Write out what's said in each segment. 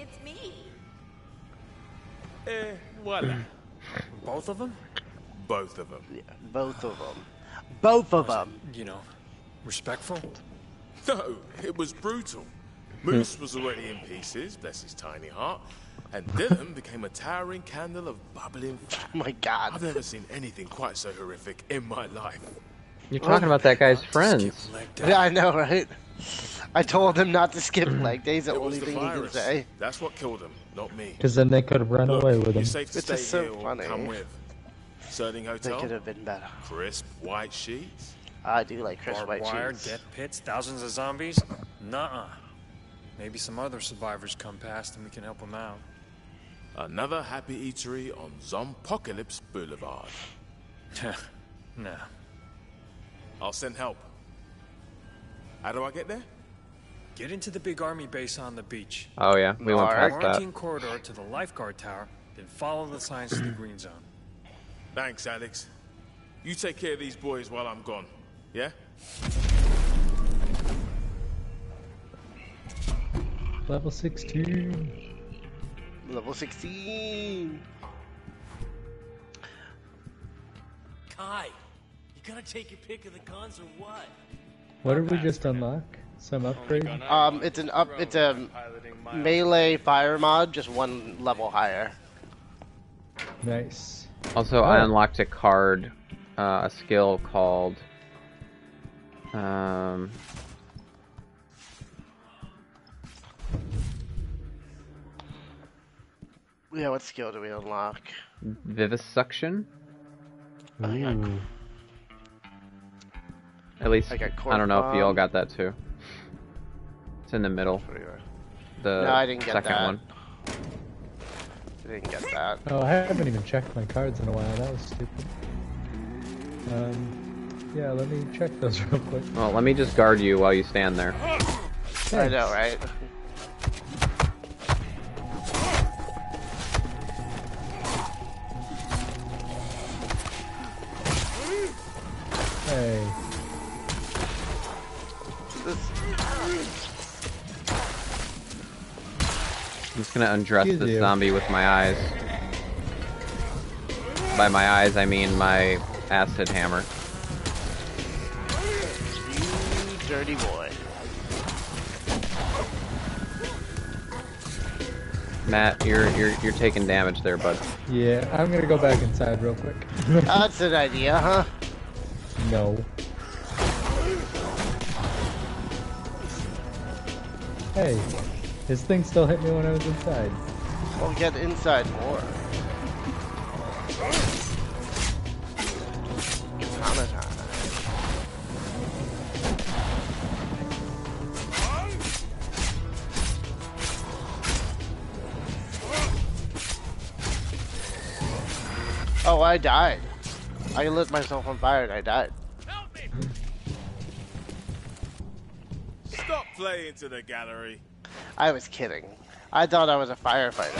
It's me. Eh, voila. Both of them? Both of them. Yeah, both of them. Both of them. You know, respectful? No, it was brutal. Moose was already in pieces, bless his tiny heart, and Dylan became a towering candle of bubbling fat. Oh my god. I've never seen anything quite so horrific in my life. You're talking about that guy's friends. Yeah, I know, right? I told him not to skip leg days. The It only the thing he can say. That's what killed him, not me. Because then they could have run Look, away with him. You're safe to Which so funny. come with. Sterling They could have been better. Crisp white sheets. I do like Chris Barbed White wire, cheese. death pits, thousands of zombies? Nuh-uh. Maybe some other survivors come past and we can help them out. Another happy eatery on Zompocalypse Boulevard. nah. I'll send help. How do I get there? Get into the big army base on the beach. Oh yeah, we went Alright. past that. Quarantine corridor to the lifeguard tower, then follow the signs to the green zone. Thanks, Alex. You take care of these boys while I'm gone. Yeah? Level 16. Level 16. Kai, you gotta take your pick of the guns or what? What did we just unlock? Some upgrade? Um, it's an up. It's a melee fire mod, just one level higher. Nice. Also, I unlocked a card, uh, a skill called. Um, Yeah, what skill do we unlock? Vivisection. Ooh. At least I got I don't know if you all got that too. It's in the middle. The No, I didn't get second that. one. I didn't get that. Oh, I haven't even checked my cards in a while. That was stupid. Um, yeah, let me check those real quick. Well, let me just guard you while you stand there. I know, right? Just gonna undress Excuse this you. zombie with my eyes. By my eyes, I mean my acid hammer. You dirty boy. Matt, you're you're you're taking damage there, bud. Yeah, I'm gonna go back inside real quick. That's an idea, huh? no. Hey, his thing still hit me when I was inside. We'll get inside more. Katana time. Oh, I died. I lit myself on fire and I died. Help me! Stop playing to the gallery. I was kidding. I thought I was a firefighter.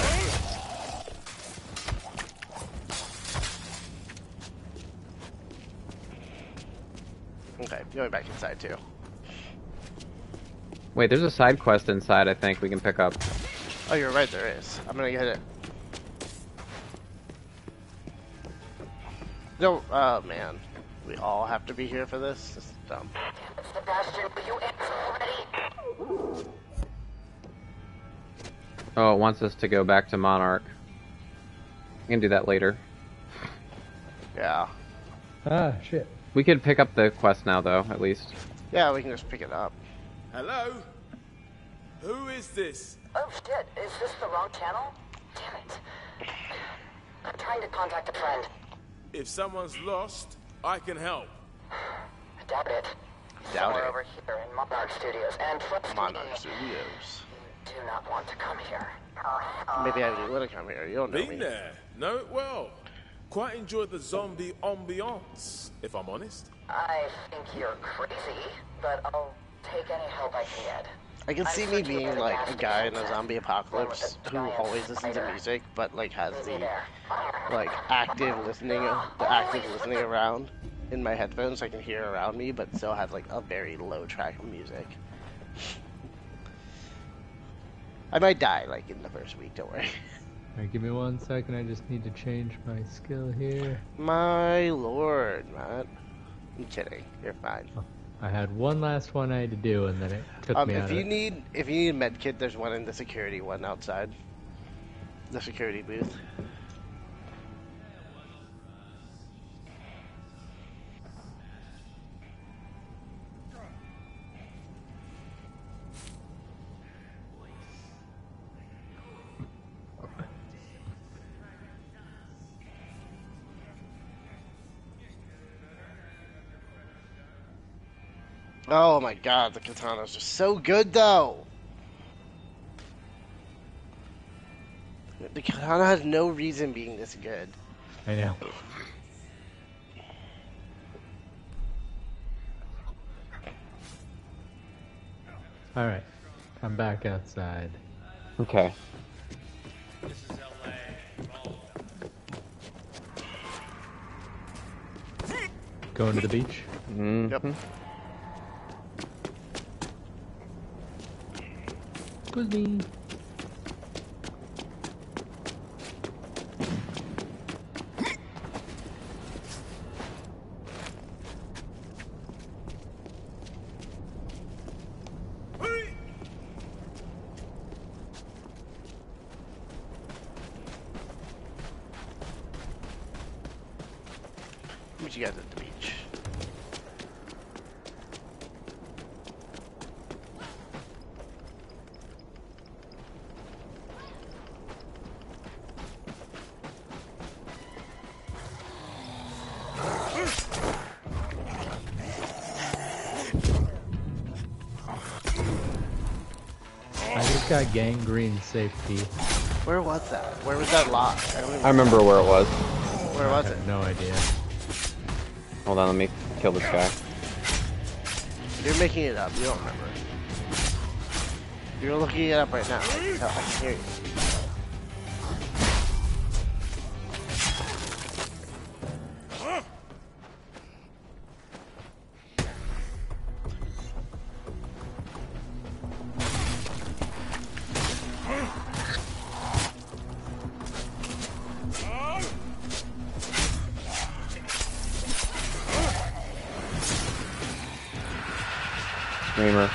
Okay, going back inside too. Wait, there's a side quest inside. I think we can pick up. Oh, you're right, there is. I'm gonna get it. No, oh man. We all have to be here for this? This is dumb. Sebastian, will you answer already? Oh, it wants us to go back to Monarch. We can do that later. Yeah. Ah, shit. We could pick up the quest now, though, at least. Yeah, we can just pick it up. Hello? Who is this? Oh shit, is this the wrong channel? Damn it. I'm trying to contact a friend. If someone's lost, I can help. I doubt it. Doubt Somewhere it. over here in Monarch Studios. And trust Monarch Studios. Do not want to come here. Maybe I would have come here. You don't know Been me. there. Know it well. Quite enjoyed the zombie ambiance, if I'm honest. I think you're crazy, but I'll take any help I can get. I can see me being like a guy in a zombie apocalypse who always listens to music, but like has the like active listening, the active listening around in my headphones. so I can hear around me, but still have like a very low track of music. I might die like in the first week. Don't worry. Alright, give me one second. I just need to change my skill here. My lord, Matt. I'm kidding. You're fine. I had one last one I had to do, and then it took Um, me out if of you it. need if you need a med kit, there's one in the security one outside. The security booth. Oh my god, the katanas are so good though. The katana has no reason being this good. I know. Alright, I'm back outside. Okay. Going to the beach? Mm-hmm. Yep. Excuse got gangrene safety. Where was that? Where was that lock? I I remember where it was. Where I was it? no idea. Hold on, let me kill this guy. You're making it up. You don't remember. You're looking it up right now. I can, tell, I can hear you. Screamer.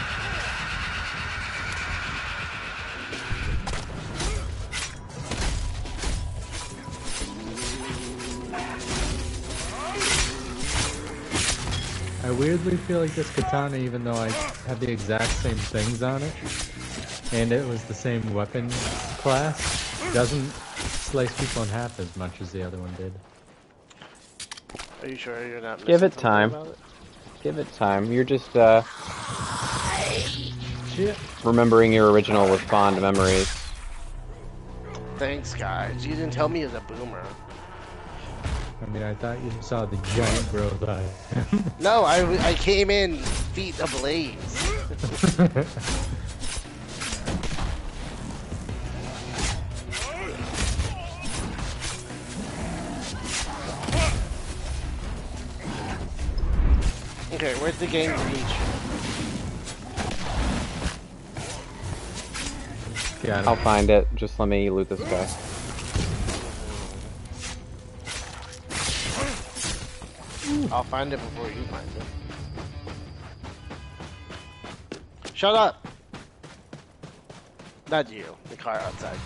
I weirdly feel like this katana, even though I have the exact same things on it, and it was the same weapon class, doesn't slice people in half as much as the other one did. Are you sure you're not? Give it time. it? Give it time. You're just uh, Shit. remembering your original with fond memories. Thanks, guys. You didn't tell me it was a boomer. I mean, I thought you saw the giant growth eye. No, I, I came in feet ablaze. Okay, where's the game beach? Got I'll find it. Just let me loot this guy. I'll find it before you find it. Shut up! Not you, the car outside.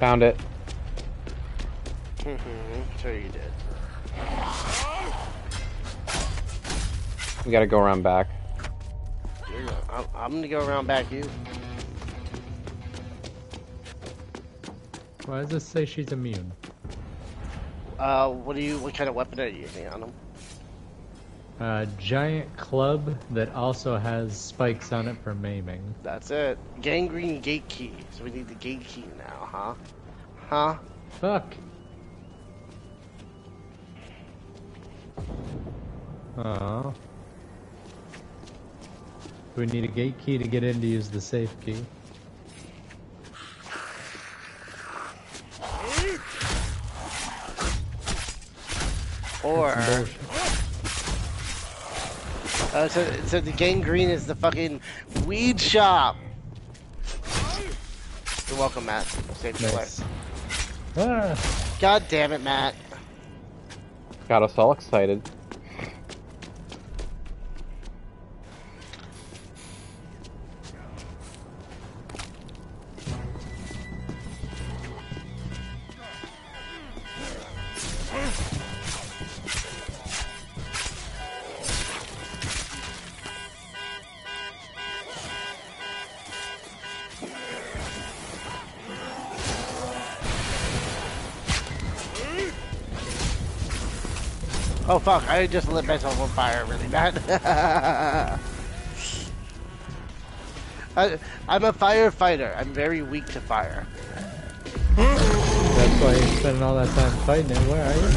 Found it. Sure you did. We gotta go around back. You're gonna, I'm, I'm gonna go around back you. Why does this say she's immune? Uh, what do you, what kind of weapon are you using on him? A giant club that also has spikes on it for maiming. That's it. Gangrene gate key. So we need the gate key now, huh? Huh? Fuck. Oh. We need a gate key to get in to use the safe key. Or uh, so, so the gangrene is the fucking weed shop. You're welcome, Matt. Saved nice. your life. Ah. God damn it, Matt. Got us all excited. Oh fuck, I just lit myself on fire really bad. I, I'm a firefighter. I'm very weak to fire. that's why you're spending all that time fighting it. Where are you?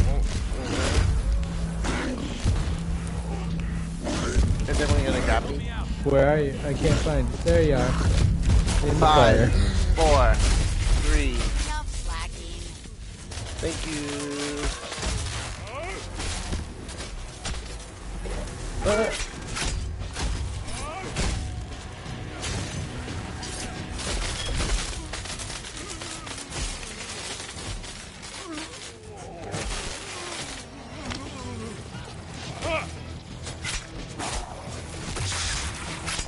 They're definitely gonna grab me. Where are you? I can't find you. There you are. In the fire. four, three. Enough slacking. Thank you.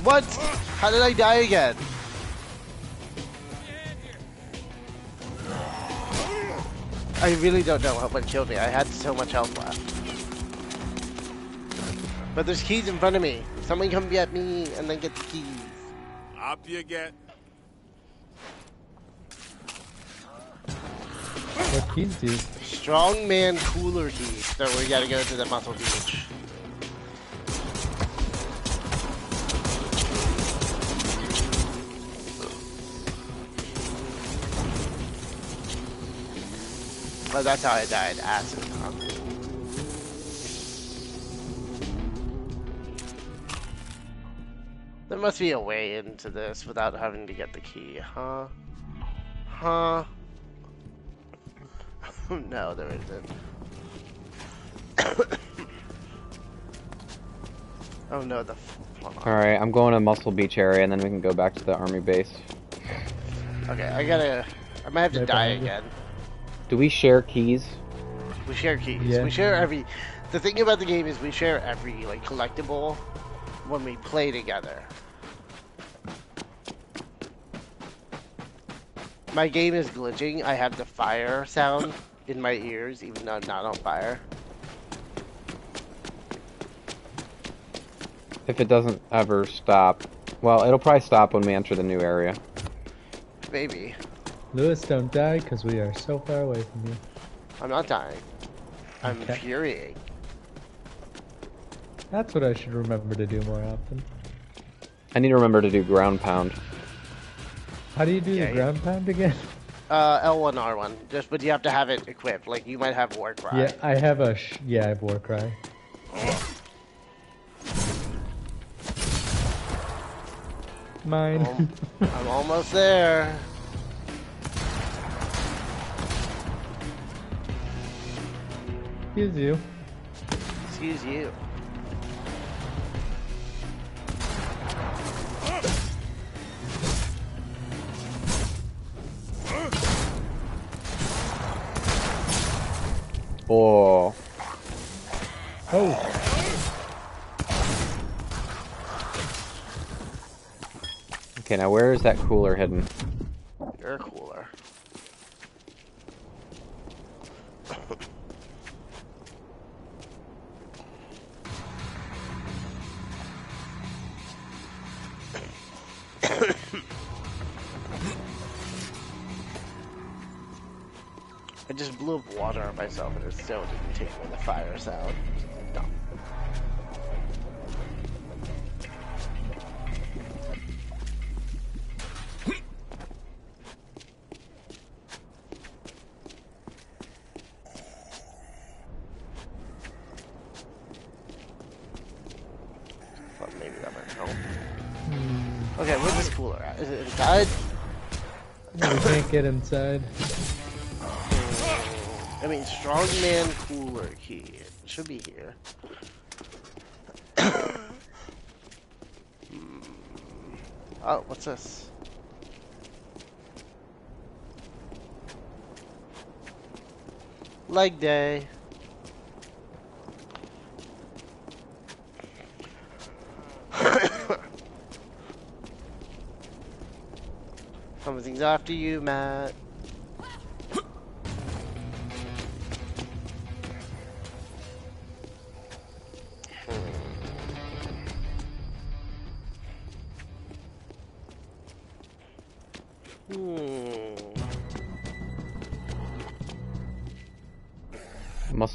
What? How did I die again? I really don't know what killed me. I had so much health left. But there's keys in front of me. Someone come get me and then get the keys. Up you get. what keys do you? Strongman cooler keys. So we gotta go to the muscle beach. Well, that's how I died. Acid. There must be a way into this without having to get the key, huh? Huh? no, there isn't. oh no, the. f- Alright, I'm going to Muscle Beach area and then we can go back to the army base. Okay, I gotta. I might have to Right die again. Do we share keys? We share keys. Yeah. We share every. The thing about the game is we share every like collectible when we play together. My game is glitching. I have the fire sound in my ears, even though I'm not on fire. If it doesn't ever stop. Well, it'll probably stop when we enter the new area. Maybe. Lewis, don't die because we are so far away from you. I'm not dying. I'm Okay. infuriating. That's what I should remember to do more often. I need to remember to do ground pound. How do you do Yeah, the yeah. ground pound again? Uh, L1, R1. Just, but you have to have it equipped. Like you might have war cry. Yeah, I have a sh- yeah, I have war cry. Mine. Um, I'm almost there. Excuse you. Excuse you. Oh, Oh, okay. Now where is that cooler hidden? Just blew up water on myself and it still didn't take away the fire sound. Dumb. Maybe that might help. Hmm. Okay, where's this cooler at? Is it inside? we can't get inside. I mean, strongman cooler key. It should be here. Oh, what's this? Leg day. Something's after you, Matt.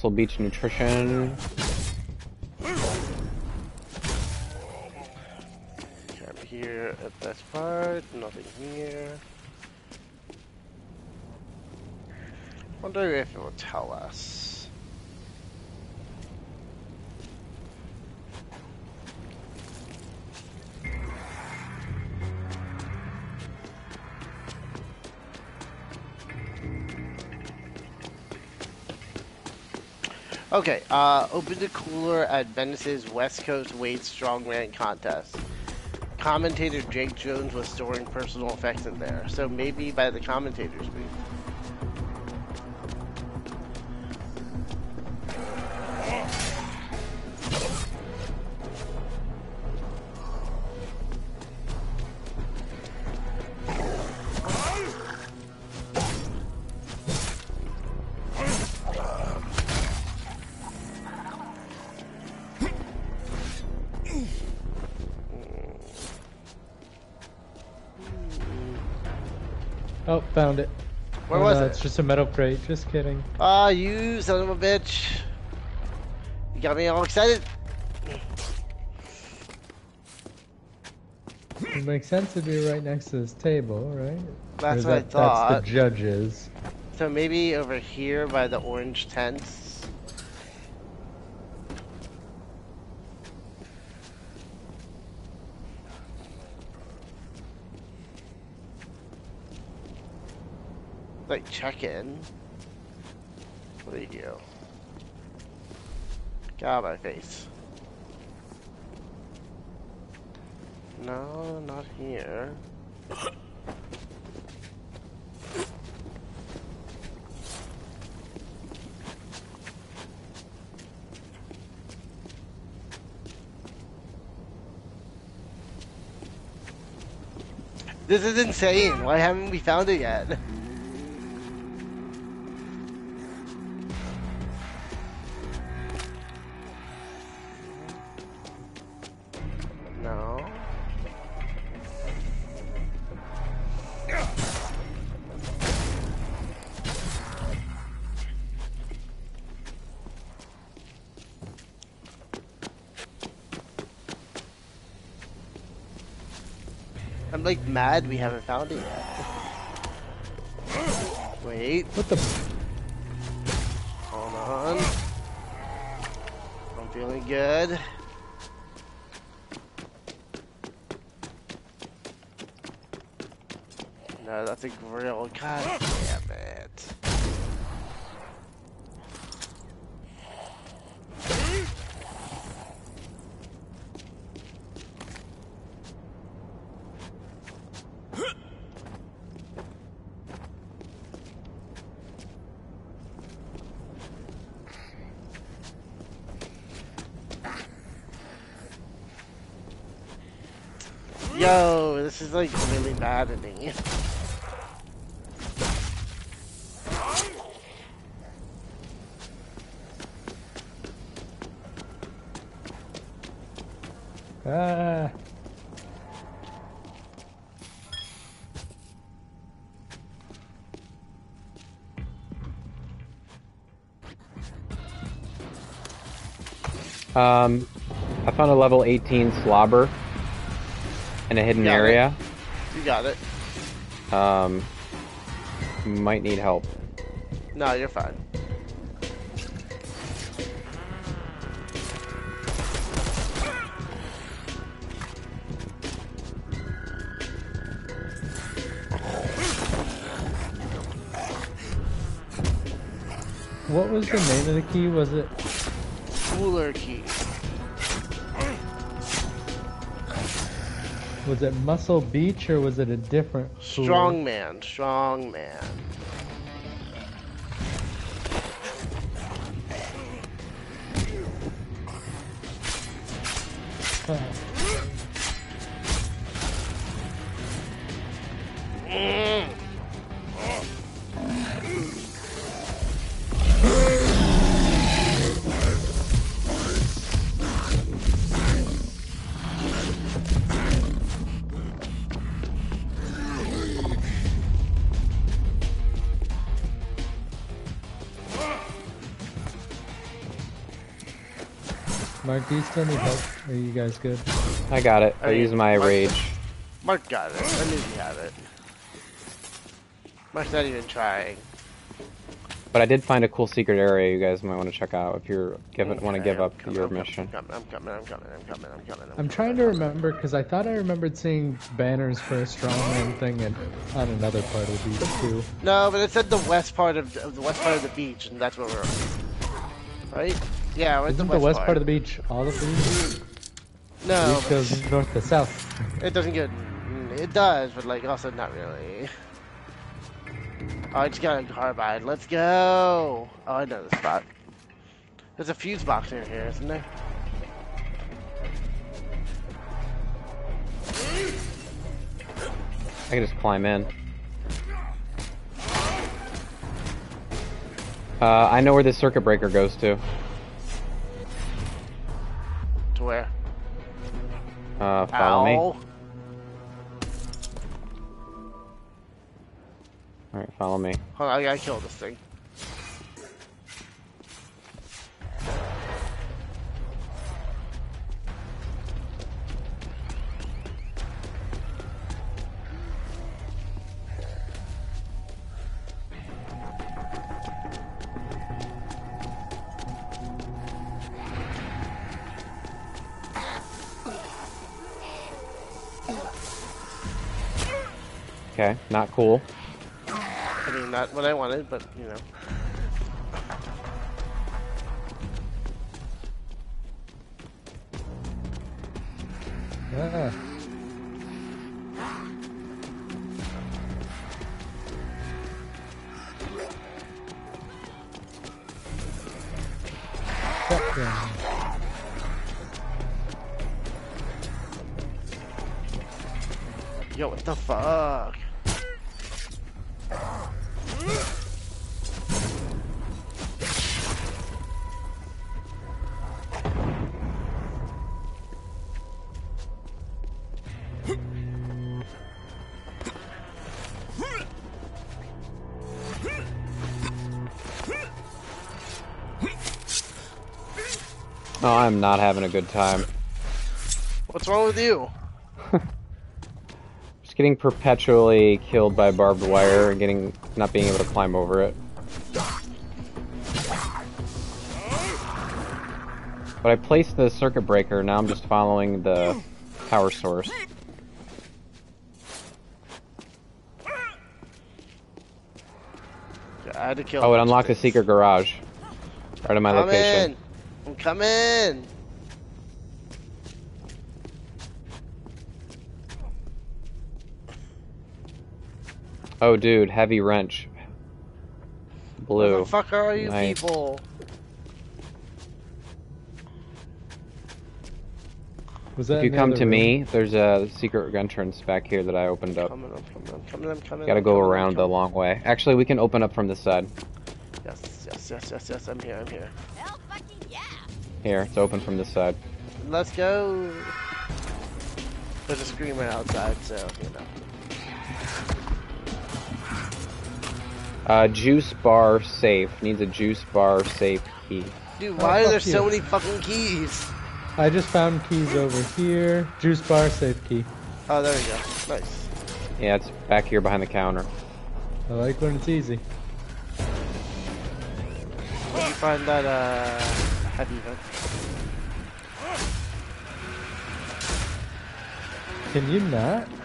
Muscle Beach Nutrition. Okay, uh, open the cooler at Venice's West Coast Weight Strongman contest. Commentator Jake Jones was storing personal effects in there, so maybe by the commentator's booth. Just a metal crate. Just kidding. Ah, you son of a bitch. You got me all excited. It makes sense to be right next to this table, right? That's Or what I thought. That's the judges. So maybe over here by the orange tents. Like check in. What do you do? Get my face. No, not here. This is insane. Why haven't we found it yet? I'm like mad we haven't found it yet. Wait, What the? hold on. I'm feeling good. No, that's a grill. God damn it. Yo, this is like really maddening. Ah. Um, I found a level 18 slobber in a hidden Got it. area. You got it. Um, might need help. No, you're fine. What was the name of the key? Was it Cooler key. Was it Muscle Beach or was it a different pool? Strong man. Do you still need help? Are you guys good? I got it. I Hey, use my Mark- rage. Mark got it. I knew he had it. Mark's not even trying. But I did find a cool secret area you guys might want to check out if you're give want to give I'm up coming, your I'm coming, mission. I'm coming, I'm coming, I'm coming, I'm coming, I'm coming. I'm trying to remember because I thought I remembered seeing banners for a strongman thing and on another part of the beach too. No, but it said the west part of, of the west part of the beach, and that's where we're. Right? Yeah, we're at Isn't the the west, west part of the beach all of the beach? No, The beach goes north to south. it doesn't get. It does, but like also not really. Oh, I just got a carbide. Let's go. Oh, I know the spot. There's a fuse box near here, isn't there? I can just climb in. Uh, I know where this circuit breaker goes to. To where? Uh, follow me. Alright, follow me. Hold on, I gotta kill this thing. Okay, not cool. I mean, not what I wanted, but you know. Ah. Shotgun. Yo, what the fuck? I'm not having a good time. What's wrong with you? Just getting perpetually killed by barbed wire and getting not being able to climb over it. But I placed the circuit breaker, now I'm just following the power source. I had to kill. Oh, it unlocked a secret garage. Right in my Come location. in. I'm coming. Oh, dude, heavy wrench. Where Blue. the fuck are you Nice. people? Was that If you come to room? me, there's a secret entrance back here that I opened up. Coming, I'm coming, I'm coming, I'm coming. Gotta go coming, I'm around the long way. Actually, we can open up from this side. Yes, yes, yes, yes, yes. I'm here. I'm here. Hell yeah! Here, it's open from this side. Let's go. There's a screamer outside, so you know. Uh, juice bar safe. Needs a juice bar safe key. Dude, Oh, why are there fuck so you. many fucking keys? I just found keys over here. Juice bar, safe key. Oh, there we go. Nice. Yeah, it's back here behind the counter. I like when it's easy. Where'd you find that, uh, heavy vent? Can you not?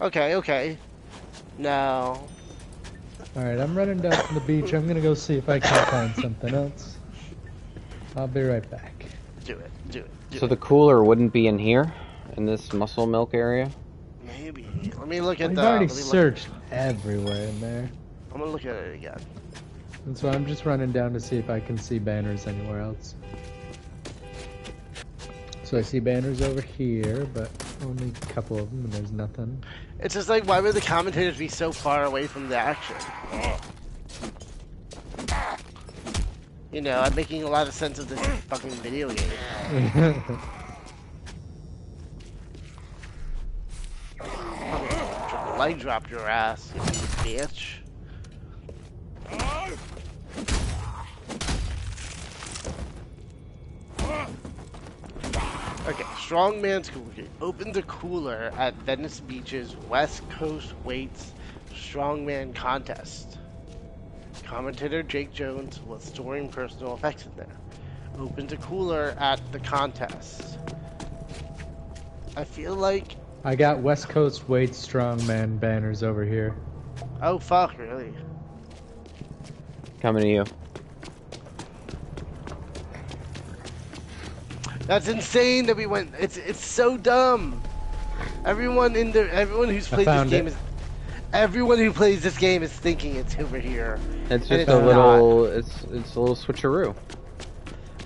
Okay, okay. Now, Alright, I'm running down to the beach. I'm gonna go see if I can find something else. I'll be right back. do it, do it, do So it. the cooler wouldn't be in here, in this muscle milk area. Maybe. Let me look at that. I've already let look- searched everywhere in there. I'm gonna look at it again. And so I'm just running down to see if I can see banners anywhere else. So I see banners over here, but only a couple of them, and there's nothing. It's just like, why would the commentators be so far away from the action? You know, I'm making a lot of sense of this fucking video game. Leg dropped your ass, you bitch. Strongman's Cooler. Open the cooler at Venice Beach's West Coast Weights Strongman Contest. Commentator Jake Jones was storing personal effects in there. Open the cooler at the contest. I feel like. I got West Coast Weight Strongman banners over here. Oh fuck, really? Coming to you. That's insane that we went. It's it's so dumb. Everyone in the everyone who's played this game it. is everyone who plays this game is thinking it's over here. It's just it's a not. little. It's it's a little switcheroo.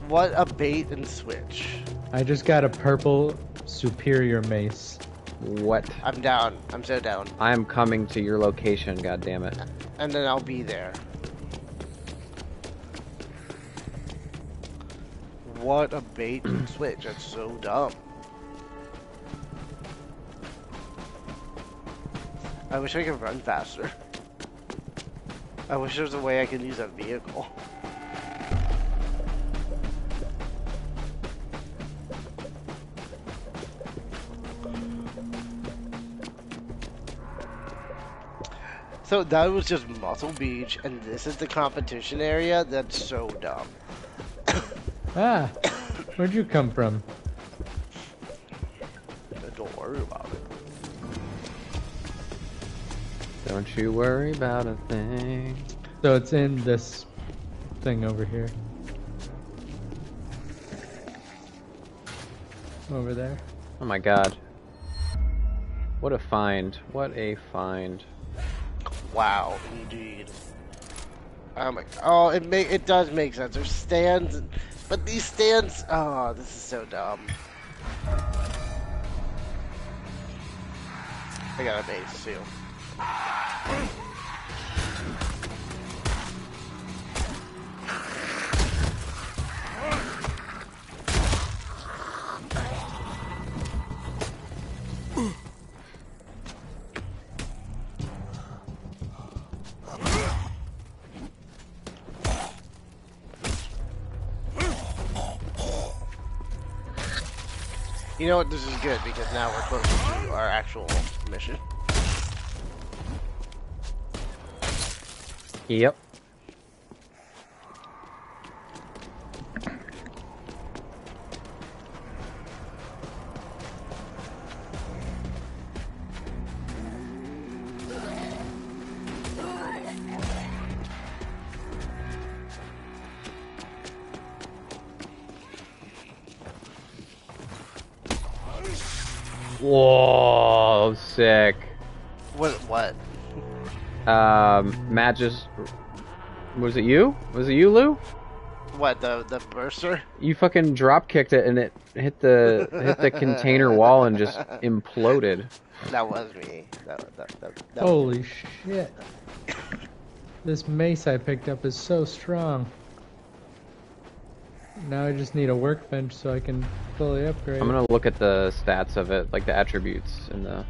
What a bait and switch. I just got a purple superior mace. What? I'm down. I'm so down. I am coming to your location. God damn it. And then I'll be there. What a bait and switch. That's so dumb. I wish I could run faster. I wish there was a way I could use a vehicle. So that was just Muscle Beach, and this is the competition area? That's so dumb. Ah, where'd you come from? Don't worry about it. Don't you worry about a thing. So it's in this thing over here. Over there. Oh my god. What a find. What a find. Wow, indeed. Oh my! Oh, it make it does make sense. There's stands, but these stands. Oh, this is so dumb. I got a base too. You know what? This is good because now we're closer to our actual mission. Yep. Whoa, sick. What? What? Um, Matt just. Was it you? Was it you, Lou? What? The the burster? You fucking drop kicked it and it hit the hit the container wall and just imploded. That was me. That, that, that, that Holy shit. This mace I picked up is so strong. Now I just need a workbench so I can fully upgrade. I'm gonna look at the stats of it, like the attributes and the